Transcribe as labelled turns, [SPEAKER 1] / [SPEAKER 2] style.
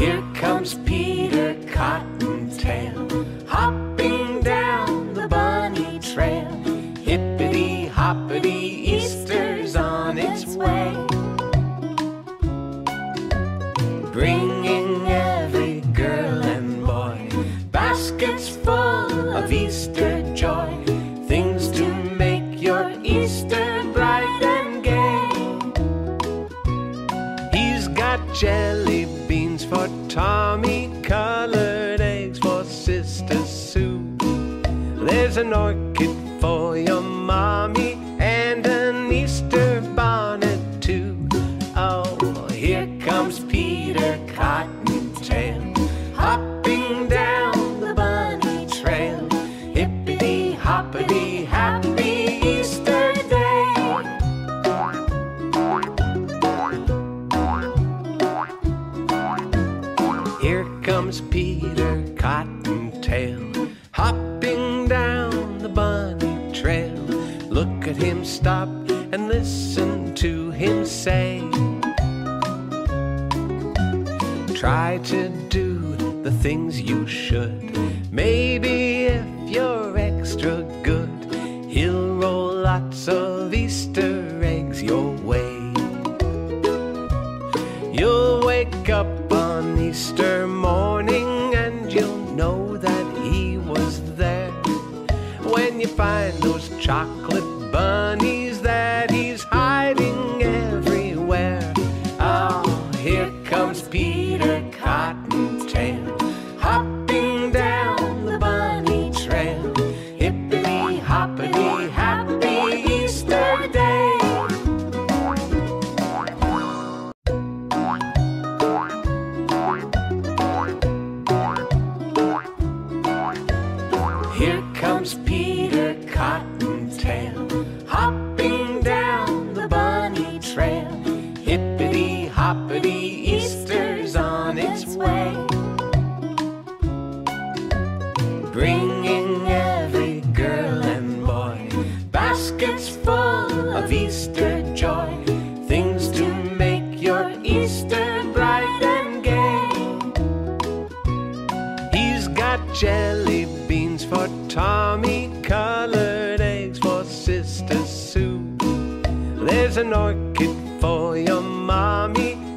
[SPEAKER 1] Here comes Peter Cottontail, hopping down the bunny trail. Hippity hoppity, Easter's on its way. Bringing every girl and boy baskets full of Easter joy. Things to make your Easter bright and gay. He's got jelly Tommy, colored eggs for Sister Sue. There's an orchid for your mommy and an Easter bonnet too. Oh, here comes Peter Cottontail Cottontail hopping down the bunny trail. Look at him stop and listen to him say. Try to do the things you should. Maybe if you're extra good, he'll roll lots of Easter eggs your way. You'll wake up on Easter morning and you'll know find those chocolate bunnies baskets full of Easter joy. Things to make your Easter bright and gay. He's got jelly beans for Tommy, colored eggs for Sister Sue. There's an orchid for your mommy